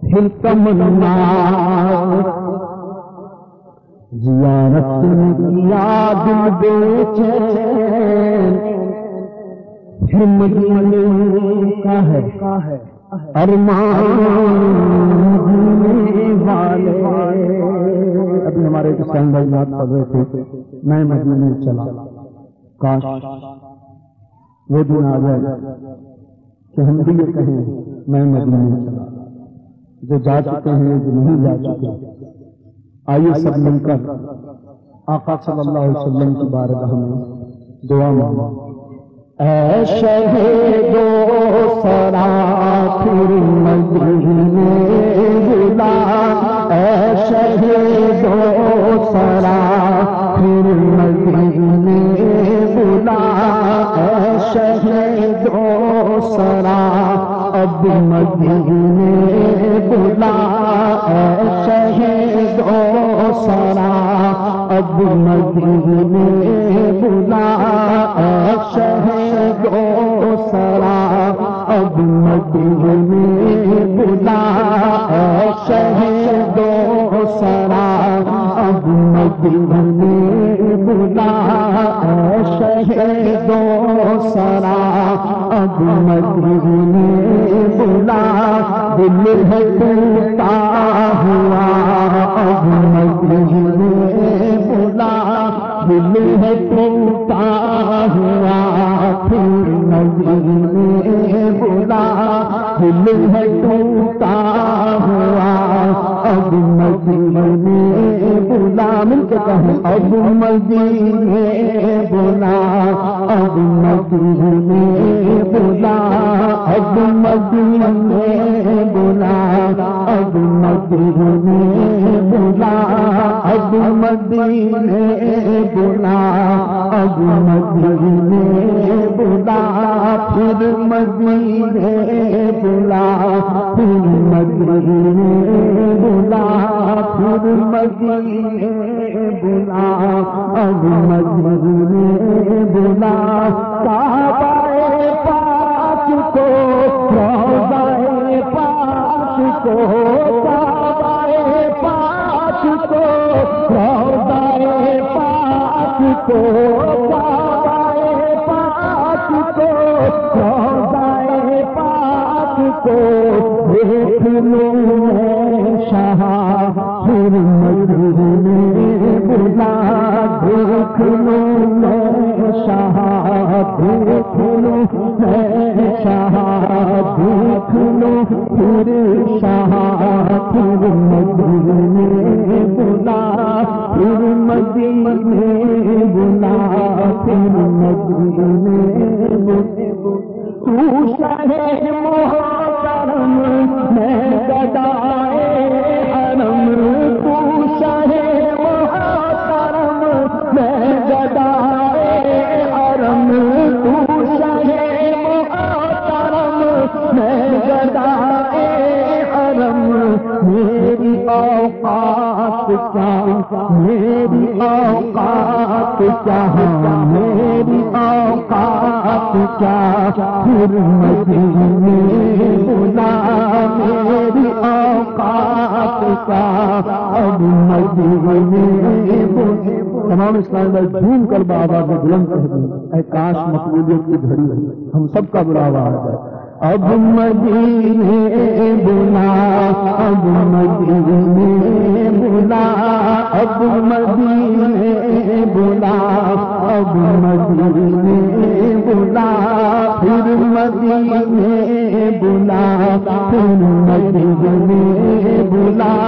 फिर तमन्ना। जियारत किया दिल का है अरमान वाले। अभी हमारे किसान भाई बात कर रहे थे मैं मदीने चला। काश वो दिन आ जाए कि हम भी ये कहें मैं मदीने चला। जो जा चुके हैं, जो नहीं जा चुके आइए सब मिलकर आका सल्लल्लाहु अलैहि वसल्लम की बारगाह में दुआ मांगो। शहीदो सरा फिर मदीने बुला। सरा फिर मदीने बुला। शहीदो सरा, अब मदीने बुला। शहीदो सरा, अब मदीने बुला। शहीदो सरा, अब मदीने बुला। शहीदो सरा अब मदीने बुला ऐ शहीदो सरा। अब मदीने बुला, दिल है हुआ। अब मदीने बुला, दिल टूटा हुआ। फिर मदीने बुला, दिल है हुआ। मदीने बुला मिलके कहें अब मदीने बुला अब मदीने बुला अब मदीने बुला रोजाए पाक को काबाए पाक को रोजाए पाक को काबाए पाक को रोजाए पाक को। देख लो शाह फिर मदीने बुला देख लो शाह देख लो शाह देख लो फिर शाह फिर मदीने बुला फिर मदीने बुला फिर मदीने तू शहे मोहतरम औकात क्या? मेरी औकात क्या? मेरी औकात क्या? फिर मदीने बुला तमाम इस्लाम भाई झूम कर बाबा में बुलंद कह दी। काश मकबूलियत की घड़ी हम सबका बुलावा आ जाए अब मदीने बुला, अब मदीने बुला, अब मदीने बुला, अब मदीने बुला, फिर मदीने बुला, फिर मदीने बुला।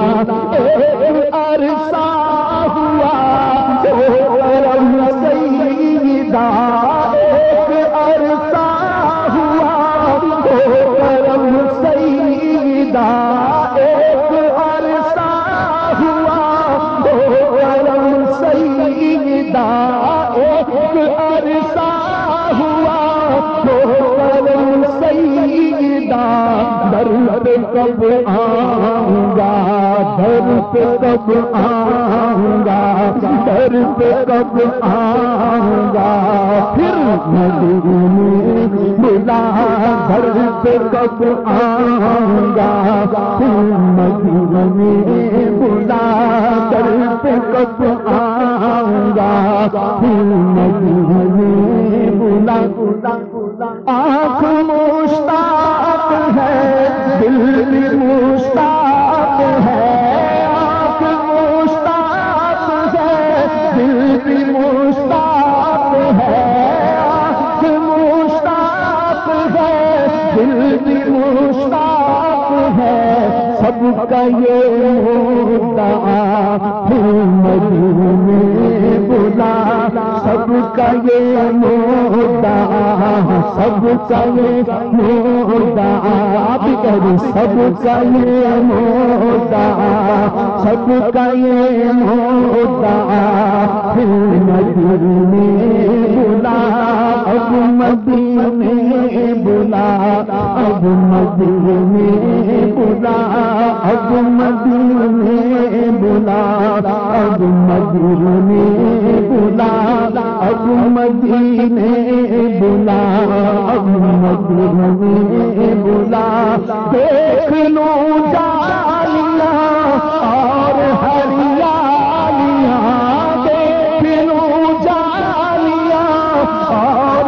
कब आऊँगा दर पे कब आऊँगा? फिर मदीने बुला दर पे कब आऊँगा? फिर मदीने बुला दर पे कब आऊँगा? फिर मदीने बुला आँख मुश्ताक है, दिल भी मुश्ताक है। दिल भी मुश्ताक सबका ये मदीने बुला। सबका ये मुद्दा सबका ये मुद्दा आप कह सबका ये मुद्दा सबका ये मुद्दा फिर बुला। बुला अब मदीने बुला मदीने बुला अब मदीने बुला अब मदीने बुला देख लो जालिया और हरियालिया देख लो जालिया और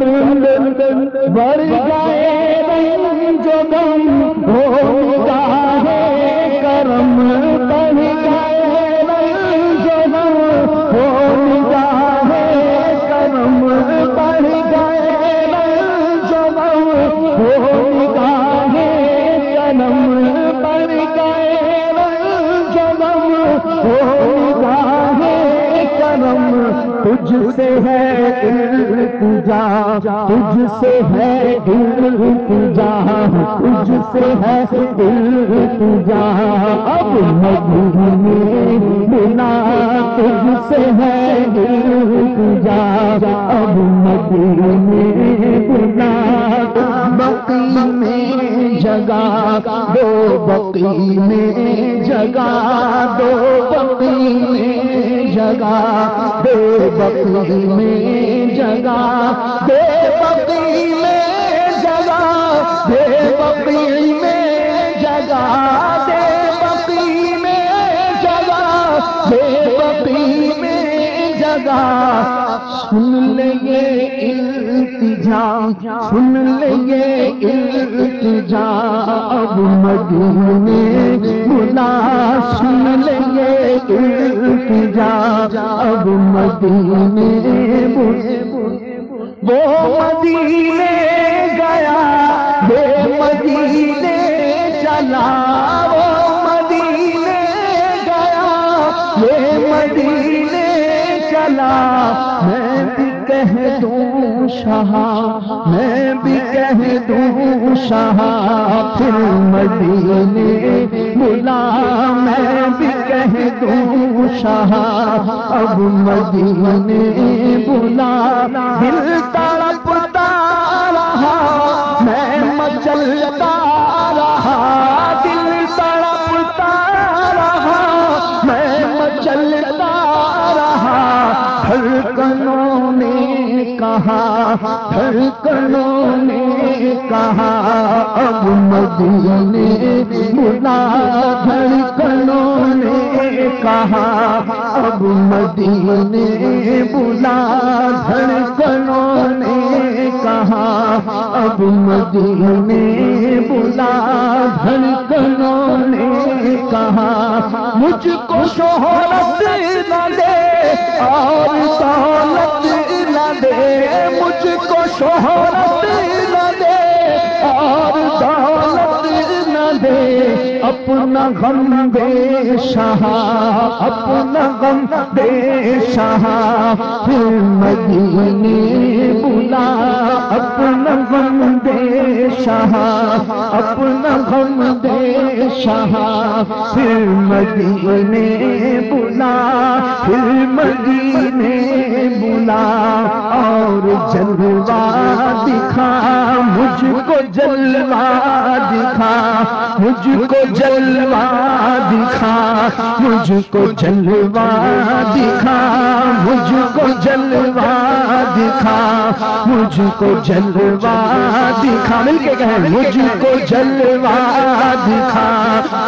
कर बढ़ हो करम बढ़ गए हो करम बढ़ गए जो गम हो निगाहे करम बढ़ गए जो हो है इल्तिजा तुझसे है इल्तिजा तुझसे है इल्तिजा अब मदीने बिना तुझसे है इल्तिजा अब मदीने बिना बकी में जगह दो बकी में जगह दो बकी में जगह दे बकरी में जगह दे बकरी में जगह दे बकरी में जगह दे बकरी में जगह दे जगह सुन लेंगे इल्तिजा, सुन लेंगे इल्तिजा। अब मदीने बुला सुन लेंगे इल्तिजा। अब मदीने वो मदीने गया, वो मदीने चला। शाह, मैं भी कह दूँ शाह, फिर मदीने बुला। मैं भी कह दूँ शाह, अब मदीने बुला। दिल तड़पता रहा, मैं मचलता रहा। दिल तड़पता रहा, मैं मचलता रहा। धड़कनों कहा, धड़कनों ने कहा, अब मदीने बुला धड़कनों ने कहा, अब मदीने बुला धड़कनों ने कहा, अब मदीने बुला धड़कनों ने कहा, मुझको शोहरत न दे और दौलत न दे, मुझको शोहरत न दे, और दौलत न दे, अपना गम दे शाह अपना गम दे शाह मदीने बुला, अपना गम दे शाह अपना गम दे शाह फिर मदीने बुला, फिर मदीने मुझको जलवा दिखा मुझको जलवा दिखा मुझको जलवा दिखा मुझको जलवा दिखा मिलके कहे मुझको जलवा दिखा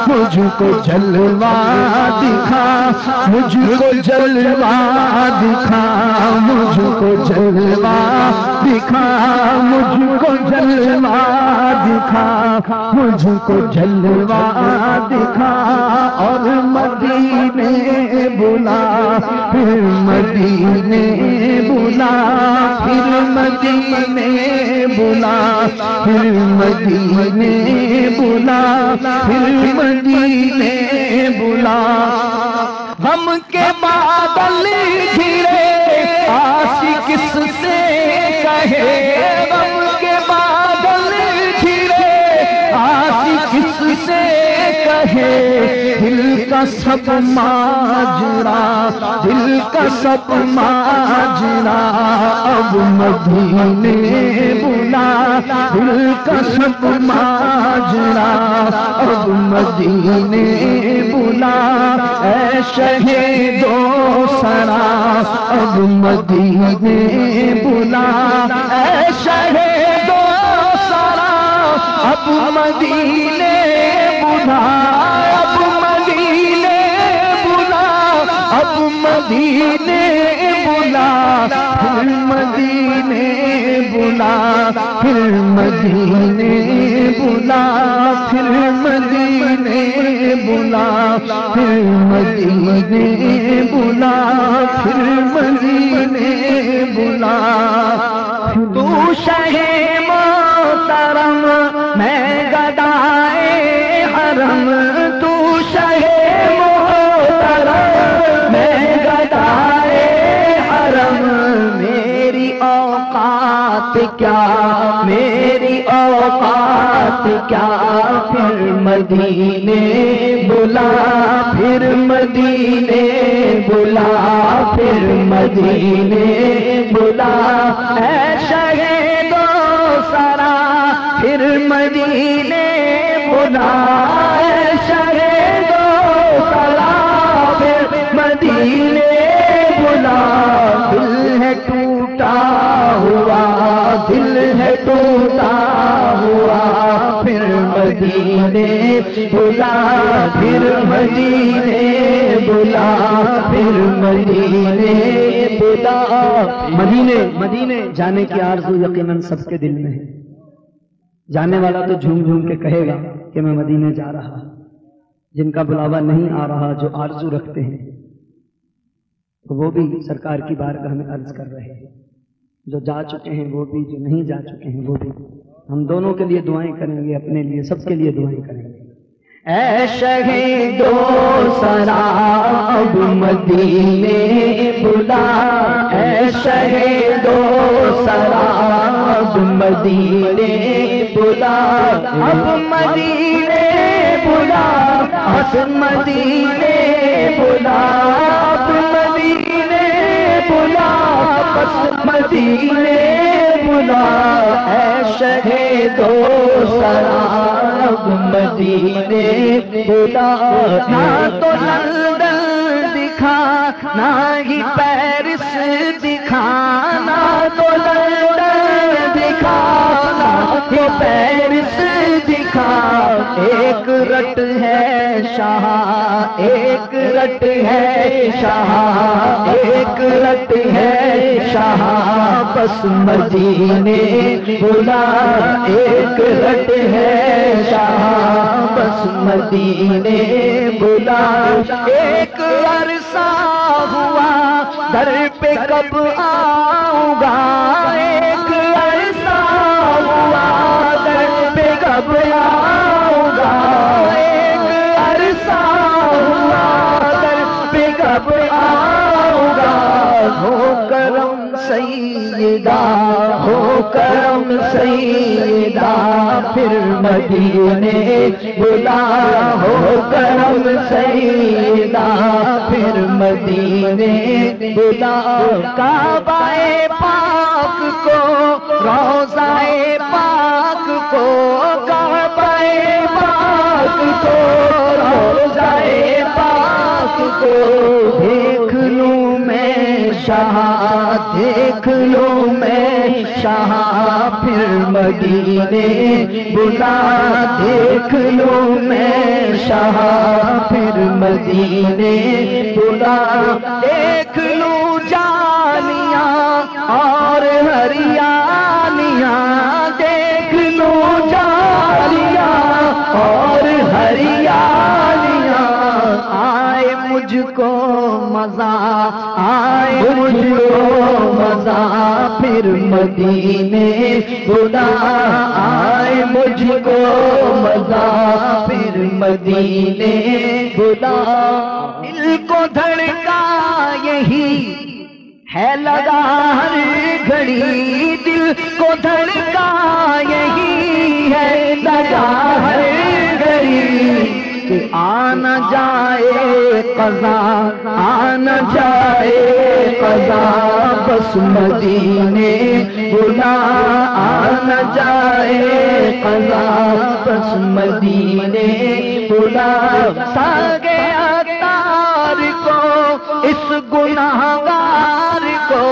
मुझको जलवा दिखा मुझको जलवा दिखा मुझको जलवा दिखा मुझको जलवा दिखा मुझको जलवा दिखा और मदीने बुला, फिर मदीने बुला, फिर मदीने बुला, फिर मदीने बुला, फिर मदीने बुला। हम के बादल घिरे आशी किससे कहे कहे दिल का सब माजरा, दिल का सब माजरा, अब मदीने बुला। दिल का सब माजरा, अब मदीने बुला। ऐ शहीदो सरा, अब मदीने बुला। ऐ शहीदो सरा, अब मदीने मदीने बुला, फिर मदीने बुला, फिर मदीने बुला, फिर मदीने बुला, फिर मदीने बुला, फिर मदीने बुला। तू शहे क्या मेरी औकात क्या फिर मदीने बुला, फिर मदीने बुला, फिर मदीने बुला। ऐ शहीदो सरा, फिर मदीने बुला। ऐ शहीदो सरा टूटा हुआ फिर मदीने बुला, फिर मदीने बुला, फिर मदीने बुला। मदीने मदीने जाने की आरज़ू यकीनन सबके दिल में है। जाने वाला तो झूम झूम के कहेगा कि मैं मदीने जा रहा जिनका बुलावा नहीं आ रहा जो आरज़ू रखते हैं तो वो भी सरकार की बारगाह में अर्ज़ कर रहे हैं। जो जा चुके हैं, वो भी जो नहीं जा चुके हैं, वो भी। हम दोनों के लिए दुआएँ करेंगे, अपने लिए, सबके लिए दुआएँ करेंगे। ऐ शहीदो सरा अब मदीने बुला। ऐ मदीने बुला। अब मदीने बुला, अब मदीने बुला। मदीने बुला है शहे दो शराब मदीने बुला। ना तो लंदन दिखा, ना ही पेरिस दिखा। ना तो लंदन दिखा, ना ही से दिखा। एक रट है शाह, एक रट है शाह, एक रट है शाह। बस मदीने बुला, एक रट है शाह। बस मदीने बुला, एक अरसा हुआ। घर पे कब आऊँगा? सैदा हो करम सैदा फिर मदीने बुला हो करम सैदा फिर मदीने बुला काबाए पाक को, रोजाए पाक को, काबाए पाक को, रोजाए पाक को देख लूँ मैं, शाह देख लूँ मैं, शाह फिर मदीने बुला देख लूँ मैं, शाह फिर मदीने बुला मुझको मज़ा आए मुझको मज़ा फिर मदीने बुला आए मुझको मज़ा फिर मदीने बुला। दिल को धड़का यही है लगा हर घड़ी दिल को धड़का यही है लगा हर घड़ी। कि आन जाए कजा, आन जाए कजा। बस मदीने बुला आन जाए कजा। बस मदीने बुला सा गया तार को, इस गुनाहगार को।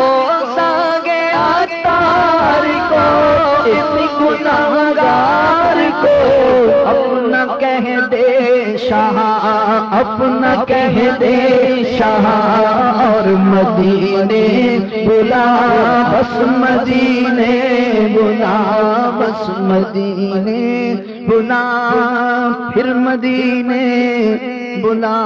सा गया तार को, इस गुनाहगार को। अपना कह दे शाह, अपना कह दे शाह, और मदीने बुला, बस मदीने बुला, बस मदीने बुला, फिर मदीने बुला।